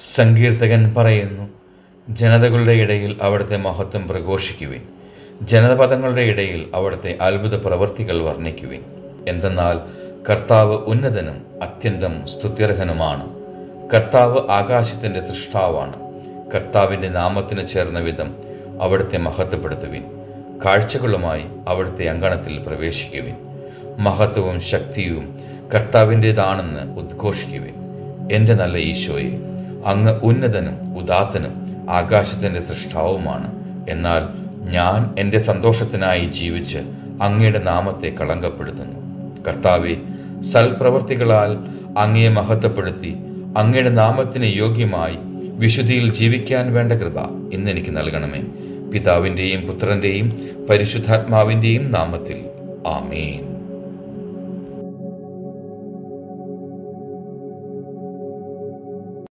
സങ്കീർത്തകൻ പറയുന്നു ജനതകളുടെ ഇടയിൽ അവിടുത്തെ മഹത്വം പ്രഘോഷിക്കുവിൻ. ജനതപദങ്ങളുടെ ഇടയിൽ അവിടുത്തെ അത്ഭുത പ്രവൃത്തികൾ വർണിക്കുവിൻ. എന്തെന്നാൽ കർത്താവ് ഉന്നതനും അത്യന്തം സ്തുത്യർഹനുമാണ്. കർത്താവ് ആകാശത്തിന്റെ സൃഷ്ടാവാണ്. കർത്താവിന്റെ നാമത്തിന് ചേർന്ന വിധം അവിടുത്തെ മഹത്വപ്പെടുത്തുവിൻ. കാഴ്ചകളുമായി അവിടുത്തെ അങ്കണത്തിൽ പ്രവേശിക്കുവിൻ. മഹത്വവും ശക്തിയും കർത്താവിന്റെതാണെന്ന് ഉദ്ഘോഷിക്കുവിൻ. എന്റെ നല്ല ഈശോയെ അങ്ങ് ഉന്നതനും ഉദാത്തനും ആകാശത്തിന്റെ സൃഷ്ടാവുമാണ്. എന്നാൽ ഞാൻ എന്റെ സന്തോഷത്തിനായി ജീവിച്ച് അങ്ങയുടെ നാമത്തെ കളങ്കപ്പെടുത്തുന്നു. കർത്താവെ സൽപ്രവർത്തികളാൽ അങ്ങയെ മഹത്വപ്പെടുത്തി അങ്ങയുടെ നാമത്തിന് യോഗ്യമായി വിശുദ്ധിയിൽ ജീവിക്കാൻ വേണ്ട കൃപ ഇന്ന് എനിക്ക് നൽകണമേ. പിതാവിന്റെയും പുത്രന്റെയും പരിശുദ്ധാത്മാവിന്റെയും നാമത്തിൽ. ആമേൻ.